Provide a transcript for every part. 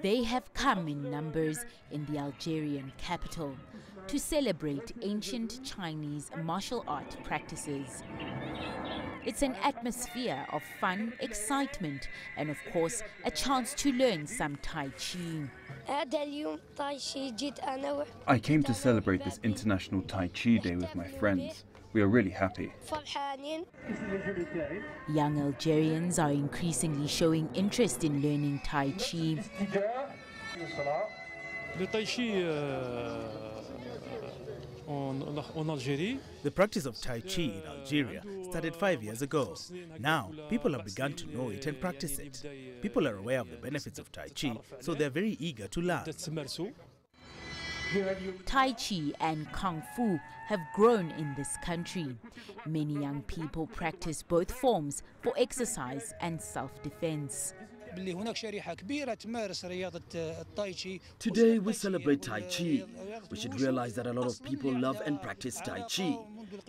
They have come in numbers in the Algerian capital to celebrate ancient Chinese martial art practices. It's an atmosphere of fun, excitement, and of course, a chance to learn some Tai Chi. I came to celebrate this International Tai Chi Day with my friends. We are really happy. Young Algerians are increasingly showing interest in learning Tai Chi. Le Tai Chi en, en The practice of Tai Chi in Algeria started five years ago. Now, people have begun to know it and practice it. People are aware of the benefits of Tai Chi, so they're very eager to learn. Tai Chi and Kung Fu have grown in this country. Many young people practice both forms for exercise and self-defense. Today we celebrate Tai Chi. We should realize that a lot of people love and practice Tai Chi.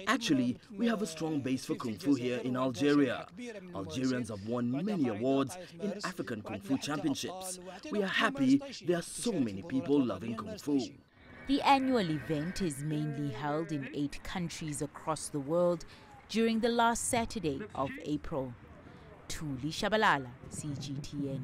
Actually, we have a strong base for Kung Fu here in Algeria. Algerians have won many awards in African Kung Fu Championships. We are happy there are so many people loving Kung Fu. The annual event is mainly held in eight countries across the world during the last Saturday of April. Thuli Shabalala, CGTN.